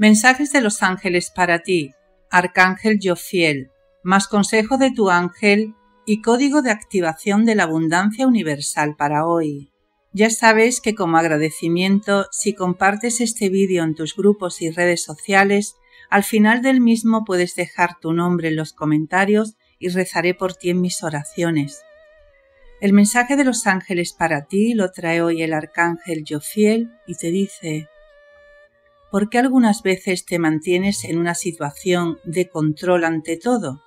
Mensajes de los ángeles para ti, Arcángel Jofiel, más consejo de tu ángel y código de activación de la abundancia universal para hoy. Ya sabes que como agradecimiento, si compartes este vídeo en tus grupos y redes sociales, al final del mismo puedes dejar tu nombre en los comentarios y rezaré por ti en mis oraciones. El mensaje de los ángeles para ti lo trae hoy el arcángel Jofiel y te dice ¿Por qué algunas veces te mantienes en una situación de control ante todo?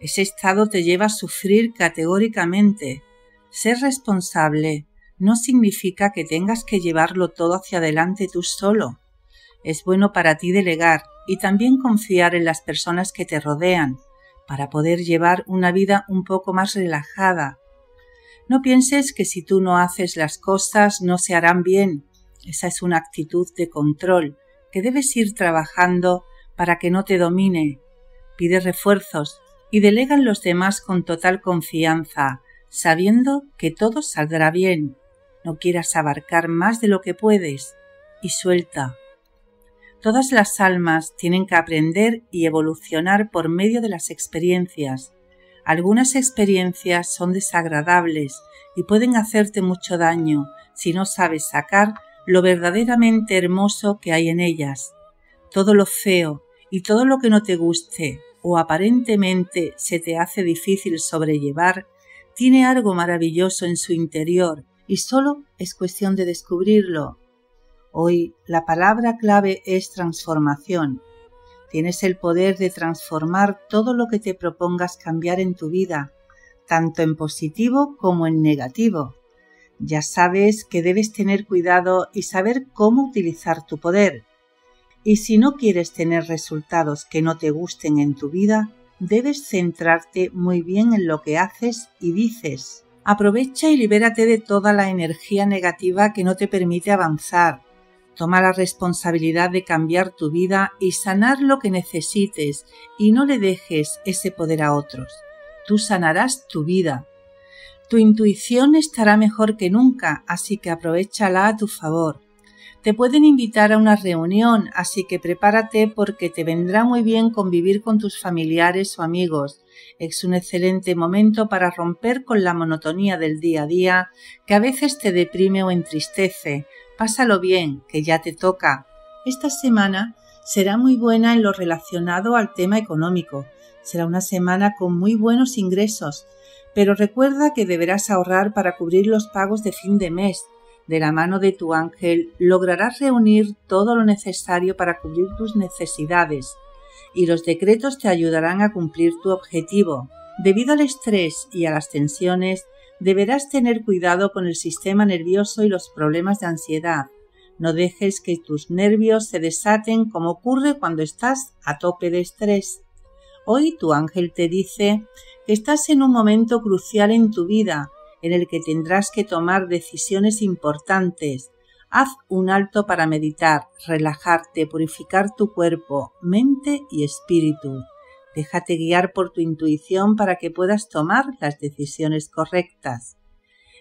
Ese estado te lleva a sufrir categóricamente. Ser responsable no significa que tengas que llevarlo todo hacia adelante tú solo. Es bueno para ti delegar y también confiar en las personas que te rodean, para poder llevar una vida un poco más relajada. No pienses que si tú no haces las cosas no se harán bien esa es una actitud de control que debes ir trabajando para que no te domine. Pide refuerzos y delega los demás con total confianza, sabiendo que todo saldrá bien. No quieras abarcar más de lo que puedes y suelta. Todas las almas tienen que aprender y evolucionar por medio de las experiencias. Algunas experiencias son desagradables y pueden hacerte mucho daño si no sabes sacar lo verdaderamente hermoso que hay en ellas. Todo lo feo y todo lo que no te guste o aparentemente se te hace difícil sobrellevar, tiene algo maravilloso en su interior y solo es cuestión de descubrirlo. Hoy la palabra clave es transformación. Tienes el poder de transformar todo lo que te propongas cambiar en tu vida, tanto en positivo como en negativo. Ya sabes que debes tener cuidado y saber cómo utilizar tu poder. Y si no quieres tener resultados que no te gusten en tu vida, debes centrarte muy bien en lo que haces y dices. Aprovecha y libérate de toda la energía negativa que no te permite avanzar. Toma la responsabilidad de cambiar tu vida y sanar lo que necesites y no le dejes ese poder a otros. Tú sanarás tu vida, tu intuición estará mejor que nunca, así que aprovechala a tu favor. Te pueden invitar a una reunión, así que prepárate porque te vendrá muy bien convivir con tus familiares o amigos. Es un excelente momento para romper con la monotonía del día a día que a veces te deprime o entristece. Pásalo bien, que ya te toca. Esta semana será muy buena en lo relacionado al tema económico. Será una semana con muy buenos ingresos pero recuerda que deberás ahorrar para cubrir los pagos de fin de mes. De la mano de tu ángel lograrás reunir todo lo necesario para cubrir tus necesidades y los decretos te ayudarán a cumplir tu objetivo. Debido al estrés y a las tensiones, deberás tener cuidado con el sistema nervioso y los problemas de ansiedad. No dejes que tus nervios se desaten como ocurre cuando estás a tope de estrés. Hoy tu ángel te dice que estás en un momento crucial en tu vida en el que tendrás que tomar decisiones importantes. Haz un alto para meditar, relajarte, purificar tu cuerpo, mente y espíritu. Déjate guiar por tu intuición para que puedas tomar las decisiones correctas.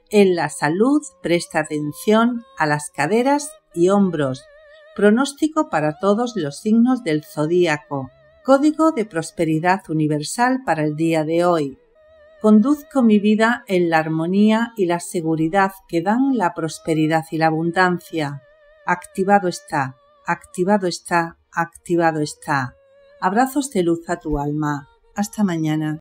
En la salud presta atención a las caderas y hombros. Pronóstico para todos los signos del zodíaco. Código de Prosperidad Universal para el día de hoy. Conduzco mi vida en la armonía y la seguridad que dan la prosperidad y la abundancia. Activado está, activado está, activado está. Abrazos de luz a tu alma. Hasta mañana.